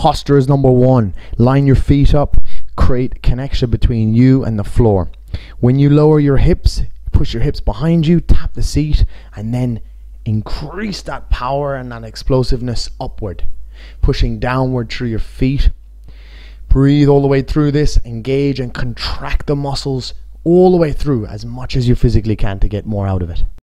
Posture is number one. Line your feet up, create connection between you and the floor. When you lower your hips, push your hips behind you, tap the seat, and then increase that power and that explosiveness upward, pushing downward through your feet. Breathe all the way through this, engage and contract the muscles all the way through as much as you physically can to get more out of it.